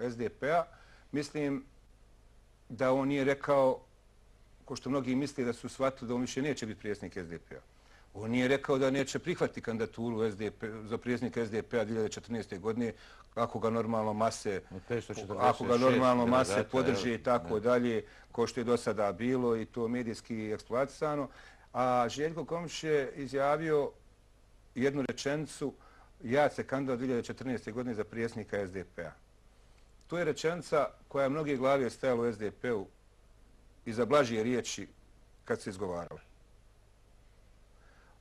SDP-a. Mislim da on nije rekao, ko što mnogi misli da su shvatili da on više neće biti prijesnik SDP-a. On nije rekao da neće prihvati kandidaturu SDP, za prijesnika SDP-a 2014. godine ako ga normalno mase, ako ga normalno mase podrži i tako dalje, ko što je do sada bilo i to medijski eksploatisano. A Željko Komić je izjavio jednu rečenicu, ja se kandidat 2014. godine za prijesnika SDP-a. To je rečenica koja je mnoge glavi stajala u SDP-u i za blažije riječi kad se izgovarali.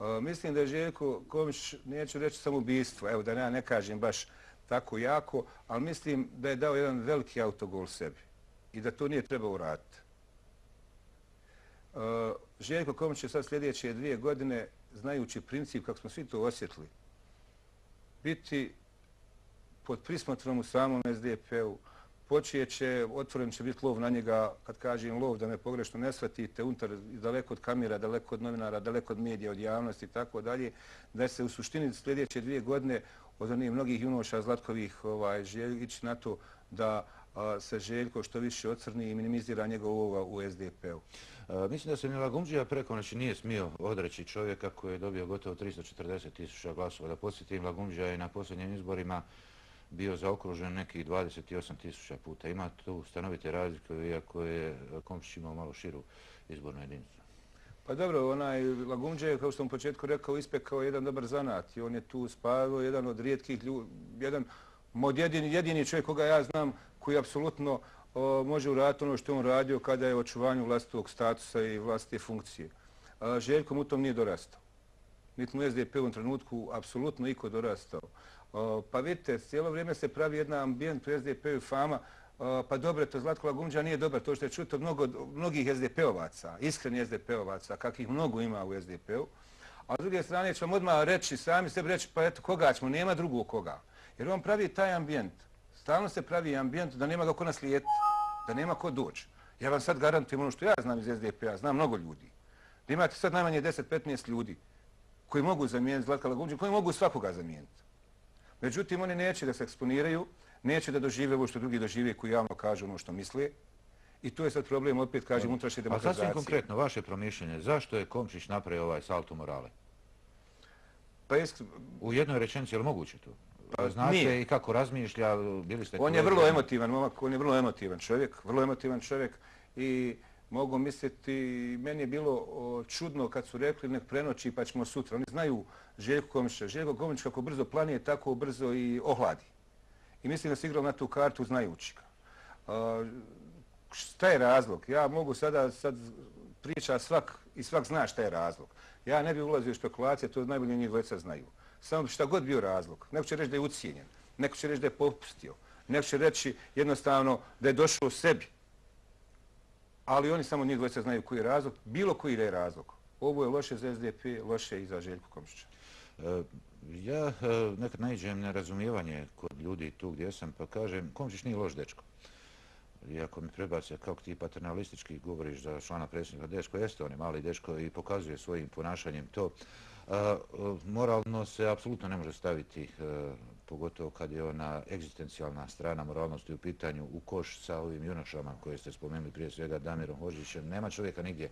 E, mislim da je Željko Komić, neću reći samo ubistvo, evo da ja ne kažem baš tako jako, ali mislim da je dao jedan veliki autogol sebi i da to nije trebao uraditi. E, Željko Komić je sad sljedeće dvije godine, znajući princip kako smo svi to osjetili, biti pod prismatrom u samom SDP-u, počijeće, otvoren će biti lov na njega, kad kažem lov, da me pogrešno ne shvatite, untar daleko od kamera, daleko od novinara, daleko od medija, od javnosti i tako dalje, da se u suštini sljedeće dvije godine od onih mnogih junoša Zlatkovih ovaj, želj, na to da a, se Željko što više ocrni i minimizira njegov u SDP-u. Mislim da se Mila Gumđija preko noći nije smio odreći čovjeka koji je dobio gotovo 340 tisuća glasova. Da posjetim, Lagumđija je na posljednjim izborima bio zaokružen nekih 28 tisuća puta. Ima tu stanovite razlike, iako je Komšić imao malo širu izbornu jedinicu. Pa dobro, onaj Lagumđe je, kao što sam u početku rekao, ispekao jedan dobar zanat i on je tu spavio, jedan od rijetkih ljudi, jedan mod jedini, jedini čovjek koga ja znam koji apsolutno o, može uraditi ono što je on radio kada je očuvanju vlastitog statusa i vlastite funkcije. A, Željko mu tom nije dorastao. Niti mu SDP u trenutku apsolutno iko dorastao. Pa vidite, cijelo vrijeme se pravi jedna ambijent u SDP-u fama, pa dobro, to Zlatko Lagumđa nije dobro, to što je čuto mnogo, mnogih SDP-ovaca, iskreni SDP-ovaca, kakvih mnogo ima u SDP-u. A s druge strane ću vam odmah reći, sami sebi reći, pa eto, koga ćemo, nema drugog koga. Jer on pravi taj ambijent, stalno se pravi ambijent da nema ga ko naslijeti, da nema ko doći. Ja vam sad garantujem ono što ja znam iz SDP-a, znam mnogo ljudi. Da imate sad najmanje 10-15 ljudi koji mogu zamijeniti Zlatka Lagumđa, koji mogu svakoga zamijeniti. Međutim, oni neće da se eksponiraju, neće da dožive ovo što drugi dožive koji javno kažu ono što misle. I to je sad problem, opet kažem, unutrašnje demokratizacije. A sasvim konkretno, vaše promišljenje, zašto je Komšić napravio ovaj salto morale? Pa. U jednoj rečenici, je li moguće to? Pa, Znate nije. i kako razmišlja, bili ste... On je vrlo emotivan, momak, on je vrlo emotivan čovjek, vrlo emotivan čovjek i mogu misliti, meni je bilo čudno kad su rekli nek prenoći pa ćemo sutra. Oni znaju Željko Komića. Željko Komić kako brzo planije, tako brzo i ohladi. I mislim da se igrao na tu kartu znajući ga. Šta je razlog? Ja mogu sada sad priča svak i svak zna šta je razlog. Ja ne bih ulazio u špekulacije, to najbolje njih dvojeca znaju. Samo šta god bio razlog. Neko će reći da je ucijenjen, neko će reći da je popustio, neko će reći jednostavno da je došao u sebi ali oni samo njih dvojica znaju koji je razlog, bilo koji je razlog. Ovo je loše za SDP, loše i za Željko Komšića. E, ja e, nekad najđem nerazumijevanje kod ljudi tu gdje sam, pa kažem, Komšić nije loš dečko. Iako mi prebace kako ti paternalistički govoriš za člana predsjednika dečko, jeste on je mali dečko i pokazuje svojim ponašanjem to. E, moralno se apsolutno ne može staviti e, pogotovo kad je ona egzistencijalna strana moralnosti u pitanju u koš sa ovim junošama koje ste spomenuli prije svega Damirom Hožićem. Nema čovjeka nigdje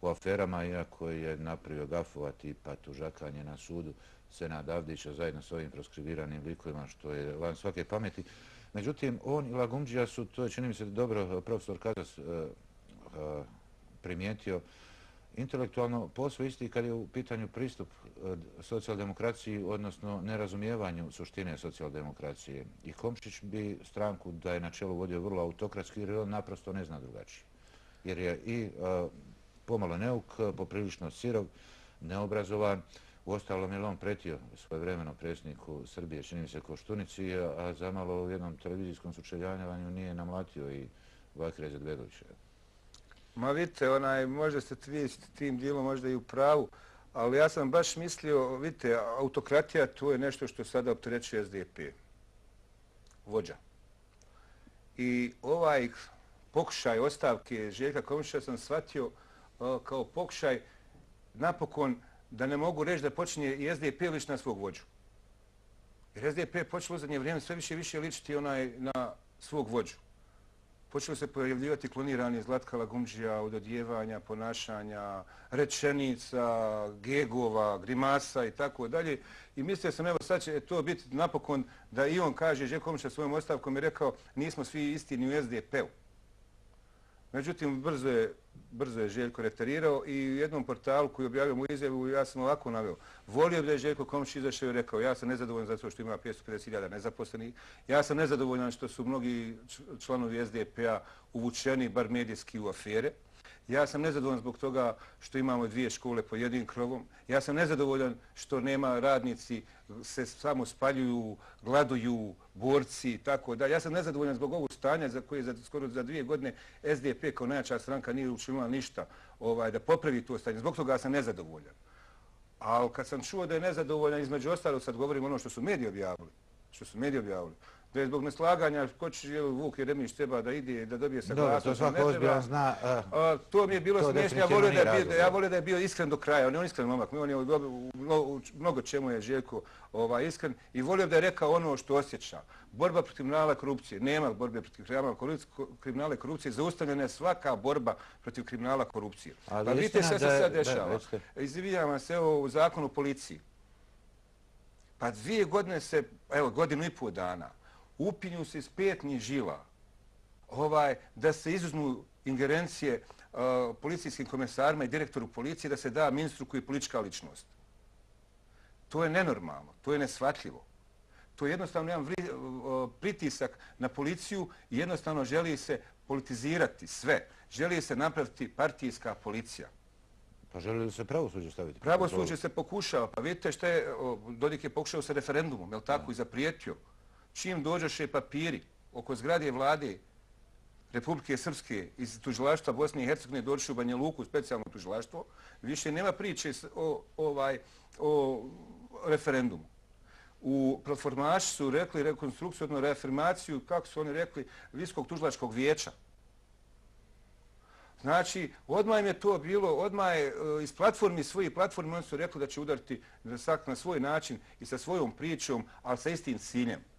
u aferama, iako je napravio gafova tipa tužakanje na sudu Senad Avdića zajedno s ovim proskribiranim likovima, što je van svake pameti. Međutim, on i Lagumđija su, to je čini mi se dobro profesor Kazas uh, primijetio, intelektualno posve isti kad je u pitanju pristup e, socijaldemokraciji, odnosno nerazumijevanju suštine socijaldemokracije. I Komšić bi stranku da je na čelu vodio vrlo autokratski, jer on naprosto ne zna drugačije. Jer je i e, pomalo neuk, poprilično sirov, neobrazovan. U ostalom je on pretio svoje vremeno predsjedniku Srbije, čini mi se Koštunici, a zamalo u jednom televizijskom sučeljanjavanju nije namlatio i Vakre Zedvedovića. Ma vidite, onaj, možda ste vi s tim dijelom možda i u pravu, ali ja sam baš mislio, vidite, autokratija to je nešto što sada optrećuje SDP. Vođa. I ovaj pokušaj ostavke Željka Komšića sam shvatio kao pokušaj napokon da ne mogu reći da počinje i SDP liči na svog vođu. Jer SDP je počelo u zadnje vrijeme sve više i više ličiti onaj na svog vođu. Počeli se pojavljivati klonirani Zlatka Lagumđija od odjevanja, ponašanja, rečenica, gegova, grimasa i tako dalje. I mislio sam, evo sad će to biti napokon da i on kaže, Žekomića svojom ostavkom je rekao, nismo svi isti ni u SDP-u. Međutim, brzo je, brzo je Željko reterirao i u jednom portalu koji objavio mu izjavu, ja sam ovako naveo. Volio bi da je Željko Komšić izašao i rekao, ja sam nezadovoljan zato što ima 550.000 nezaposlenih. Ja sam nezadovoljan što su mnogi članovi SDP-a uvučeni, bar medijski, u afere. Ja sam nezadovoljan zbog toga što imamo dvije škole po jednim krovom. Ja sam nezadovoljan što nema radnici, se samo spaljuju, gladuju, borci i tako da. Ja sam nezadovoljan zbog ovog stanja za koje za, skoro za dvije godine SDP kao najjača stranka nije učinila ništa ovaj, da popravi to stanje. Zbog toga sam nezadovoljan. Ali kad sam čuo da je nezadovoljan, između ostalo sad govorim ono što su mediji objavili, što su mediji objavili, da je zbog neslaganja ko će Vuk Jeremić treba da ide da dobije saglasnost. Dobro, to svako ozbiljan zna. A, to mi je bilo smiješno. Ja volio da je bio, ja volio da je bio iskren do kraja. On je on iskren momak. On je u, u, mnogo čemu je Željko ovaj, iskren. I volio da je rekao ono što osjeća. Borba protiv kriminala korupcije. Nema borbe protiv kriminala korupcije. Zaustavljena je svaka borba protiv kriminala korupcije. Ali pa vidite sve se sad dešava. Izvijama se evo, u zakonu policiji. Pa dvije godine se, evo, godinu i pol dana, upinju se iz petnih žila ovaj, da se izuzmu ingerencije uh, policijskim komisarima i direktoru policije da se da ministru koji je politička ličnost. To je nenormalno, to je nesvatljivo. To je jednostavno jedan vri, uh, pritisak na policiju i jednostavno želi se politizirati sve. Želi se napraviti partijska policija. Pa želi li se pravosuđe staviti? Pravosuđe se pokušava. Pa vidite što je, Dodik je pokušao sa referendumom, je li tako, i zaprijetio čim dođeše papiri oko zgrade vlade Republike Srpske iz tužilaštva Bosne i Hercegovine dođeše u Banja Luku, specijalno tužilaštvo, više nema priče o, ovaj, o referendumu. U platformaši su rekli rekonstrukciju, odno reafirmaciju, kako su oni rekli, Viskog tužilačkog vijeća. Znači, odmah im je to bilo, odmah je e, iz platformi, svojih platformi, oni su rekli da će udariti na svoj način i sa svojom pričom, ali sa istim ciljem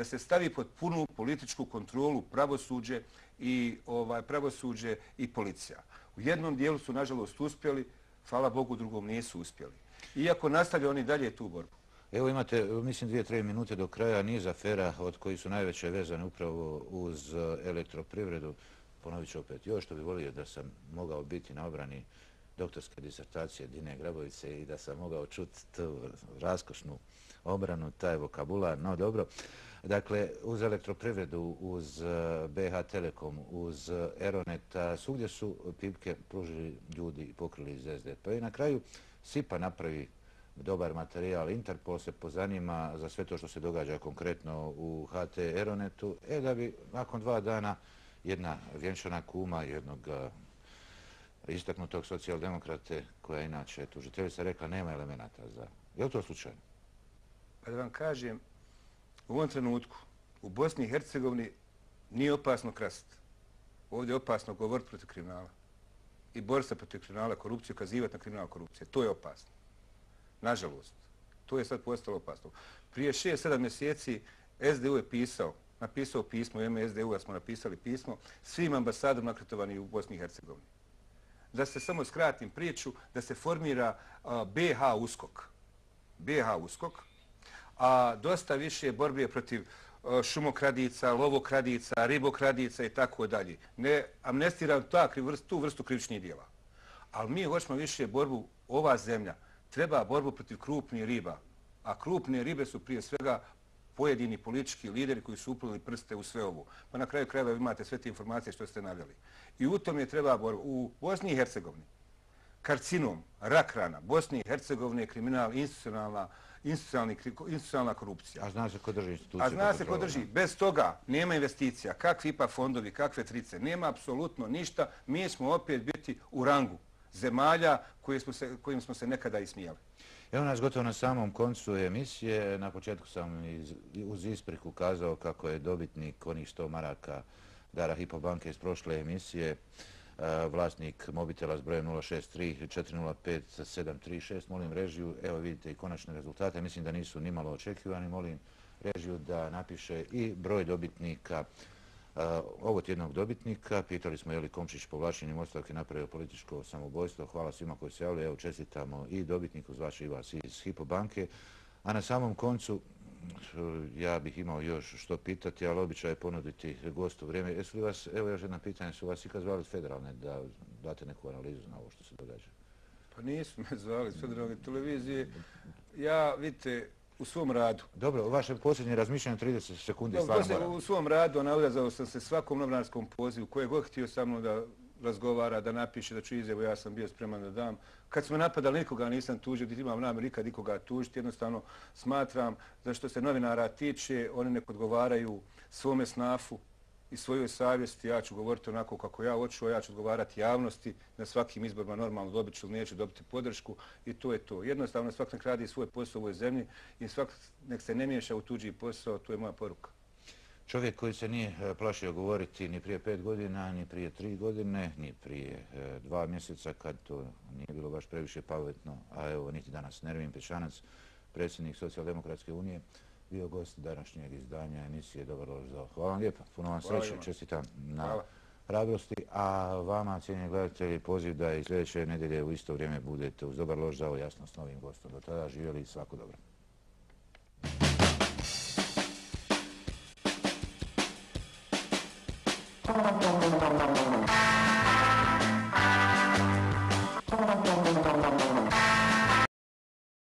da se stavi pod punu političku kontrolu pravosuđe i ovaj pravosuđe i policija. U jednom dijelu su nažalost uspjeli, hvala Bogu, drugom nisu uspjeli. Iako nastavlja oni dalje tu borbu. Evo imate, mislim, dvije, tre minute do kraja niz afera od koji su najveće vezane upravo uz e, elektroprivredu. Ponovit ću opet, još što bi volio da sam mogao biti na obrani doktorske disertacije Dine Grabovice i da sam mogao čuti tu raskošnu obranu, taj vokabular, no dobro. Dakle, uz elektroprivredu, uz e, BH Telekom, uz e, Eroneta, svugdje su pipke pružili ljudi i pokrili iz SDP. I na kraju SIPA napravi dobar materijal, Interpol se pozanima za sve to što se događa konkretno u HT Eronetu, e da bi nakon dva dana jedna vjenčana kuma jednog e, istaknutog socijaldemokrate, koja je inače tužiteljica, rekla nema elemenata za... Je li to slučajno? Pa da vam kažem, u ovom trenutku u Bosni i Hercegovini nije opasno krasiti. Ovdje je opasno govoriti protiv kriminala. I boriti se protiv kriminala korupciju, kazivati na kriminal korupcije. To je opasno. Nažalost. To je sad postalo opasno. Prije 6-7 mjeseci SDU je pisao, napisao pismo, u ime SDU-a smo napisali pismo, svim ambasadom nakretovani u Bosni i Hercegovini. Da se samo skratim priču, da se formira BH uskok. BH uskok, a dosta više borbe protiv e, šumokradica, lovokradica, ribokradica i tako dalje. Ne amnestiram tu vrstu krivičnih dijela. Ali mi hoćemo više borbu, ova zemlja treba borbu protiv krupnih riba. A krupne ribe su prije svega pojedini politički lideri koji su uplili prste u sve ovo. Pa na kraju krajeva imate sve te informacije što ste navjeli. I u tom je treba borba. U Bosni i Hercegovini karcinom, rak rana, Bosni i Hercegovine, kriminal, institucionalna institucionalna korupcija. A zna se ko drži institucije? A zna se ko drži. Bez toga nema investicija. Kakvi ipa fondovi, kakve trice? Nema apsolutno ništa. Mi smo opet biti u rangu zemalja kojim smo se, kojim smo se nekada ismijali. Evo nas gotovo na samom koncu emisije. Na početku sam iz, uz ispriku kazao kako je dobitnik onih 100 maraka Dara Hipobanke iz prošle emisije E, vlasnik mobitela s brojem 063-405-736. Molim režiju, evo vidite i konačne rezultate. Mislim da nisu nimalo očekivani. Molim režiju da napiše i broj dobitnika e, ovog tjednog dobitnika, pitali smo je li Komšić povlačenjem ostavke napravio političko samobojstvo. Hvala svima koji se javljaju. Evo čestitamo i dobitniku zvače i vas iz Hipo banke. A na samom koncu ja bih imao još što pitati, ali običaj je ponuditi gostu vrijeme. Jesu li vas, evo još jedna pitanja, su vas ikad zvali federalne da date neku analizu na ovo što se događa? Pa nisu me zvali federalne televizije. Ja, vidite, u svom radu. Dobro, u vašem posljednje razmišljanju 30 sekundi stvarno moram. U svom radu navljazao sam se svakom novinarskom pozivu koje god htio sa mnom da razgovara, da napiše, da ću izjavu, ja sam bio spreman da dam. Kad smo napadali, nikoga nisam tužio, niti imam namjer nikad nikoga tužiti. Jednostavno smatram da što se novinara tiče, oni ne odgovaraju svome snafu i svojoj savjesti. Ja ću govoriti onako kako ja hoću, a ja ću odgovarati javnosti na svakim izborima normalno dobit ću ili neću dobiti podršku i to je to. Jednostavno svak nek radi svoj posao u ovoj zemlji i svak nek se ne miješa u tuđi posao, to je moja poruka. Čovjek koji se nije e, plašio govoriti ni prije pet godina, ni prije tri godine, ni prije e, dva mjeseca kad to nije bilo baš previše pavetno, a evo niti danas Nervin Pečanac, predsjednik Socijaldemokratske unije, bio gost današnjeg izdanja emisije Dobar lož za Hvala vam lijepo, puno vam sreće, čestitam na radosti, a vama, cijenje gledatelji, poziv da i sljedeće nedelje u isto vrijeme budete uz Dobar lož za ovo jasno s novim gostom. Do tada živjeli svako dobro.